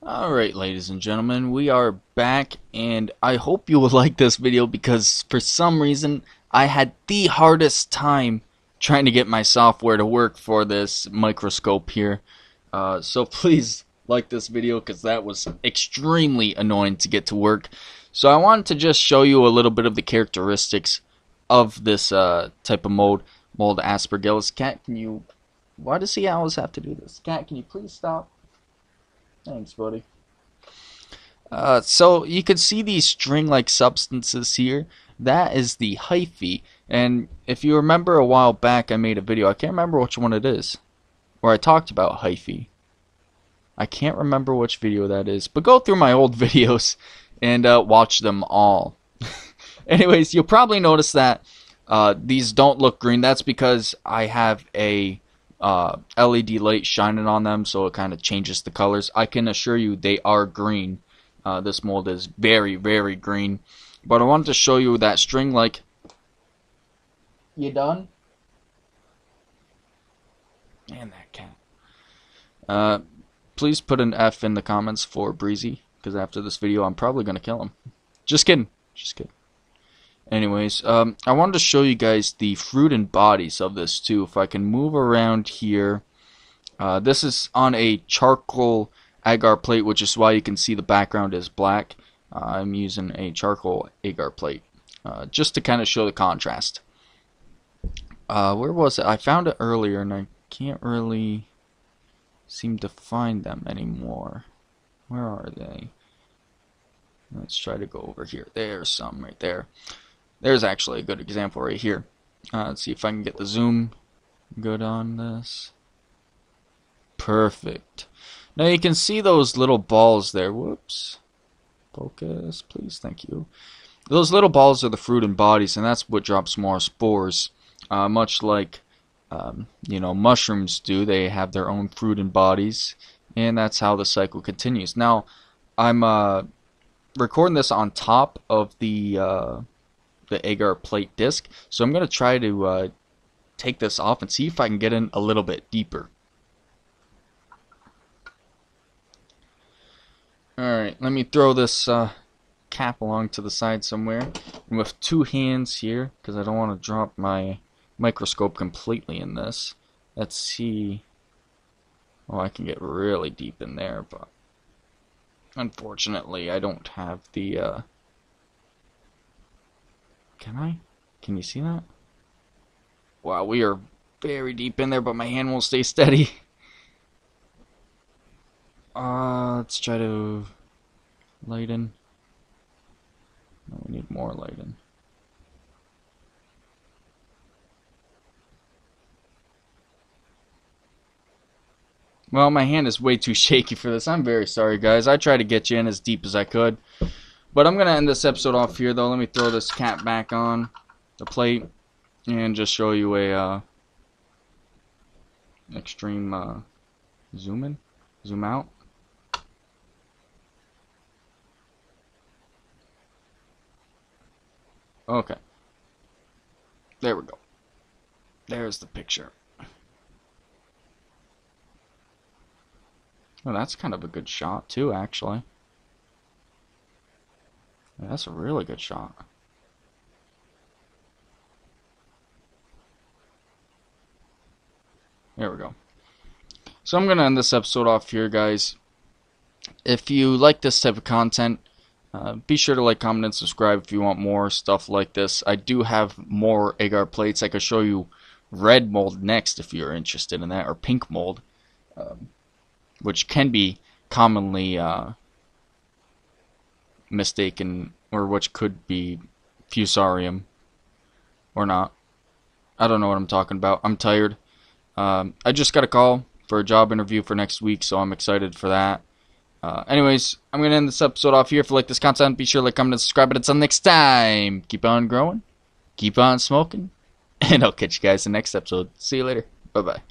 Alright ladies and gentlemen, we are back and I hope you will like this video because for some reason I had the hardest time trying to get my software to work for this microscope here. Uh, so please like this video because that was extremely annoying to get to work. So I wanted to just show you a little bit of the characteristics of this uh, type of mold, mold aspergillus. Cat, can you... Why does he always have to do this? Cat, can you please stop? Thanks, buddy. Uh, so you can see these string-like substances here. That is the hyphae. And if you remember a while back, I made a video. I can't remember which one it is. Where I talked about hyphae. I can't remember which video that is. But go through my old videos and uh, watch them all. Anyways, you'll probably notice that uh, these don't look green. That's because I have a uh, LED light shining on them so it kind of changes the colors. I can assure you they are green. Uh, this mold is very, very green. But I wanted to show you that string like... You done? And that cat. Uh, please put an F in the comments for Breezy. Because after this video I'm probably going to kill him. Just kidding. Just kidding. Anyways, um, I wanted to show you guys the fruiting bodies of this too. If I can move around here. Uh, this is on a charcoal agar plate, which is why you can see the background is black. Uh, I'm using a charcoal agar plate uh, just to kind of show the contrast. Uh, where was it? I found it earlier and I can't really seem to find them anymore. Where are they? Let's try to go over here. There's some right there. There's actually a good example right here. Uh, let's see if I can get the zoom good on this. Perfect. Now you can see those little balls there. Whoops. Focus, please. Thank you. Those little balls are the fruiting bodies, and that's what drops more spores. Uh, much like, um, you know, mushrooms do. They have their own fruiting bodies, and that's how the cycle continues. Now, I'm uh, recording this on top of the... The agar plate disc. So I'm going to try to uh, take this off and see if I can get in a little bit deeper. Alright, let me throw this uh, cap along to the side somewhere. And with two hands here, because I don't want to drop my microscope completely in this. Let's see. Oh, I can get really deep in there, but unfortunately I don't have the uh, can I? Can you see that? Wow, we are very deep in there, but my hand won't stay steady. Uh, let's try to lighten. No, we need more lighten. Well, my hand is way too shaky for this. I'm very sorry, guys. I tried to get you in as deep as I could. But I'm going to end this episode off here, though. Let me throw this cap back on the plate and just show you a uh, extreme uh, zoom in, zoom out. Okay. There we go. There's the picture. Oh, that's kind of a good shot, too, actually. That's a really good shot. There we go. So I'm going to end this episode off here, guys. If you like this type of content, uh, be sure to like, comment, and subscribe if you want more stuff like this. I do have more agar plates. I could show you red mold next if you're interested in that, or pink mold, um, which can be commonly uh, mistaken, or which could be fusarium, or not. I don't know what I'm talking about. I'm tired. Um, I just got a call for a job interview for next week, so I'm excited for that. Uh, anyways, I'm going to end this episode off here. If you like this content, be sure to like, comment, and subscribe. But until next time, keep on growing, keep on smoking, and I'll catch you guys in the next episode. See you later. Bye-bye.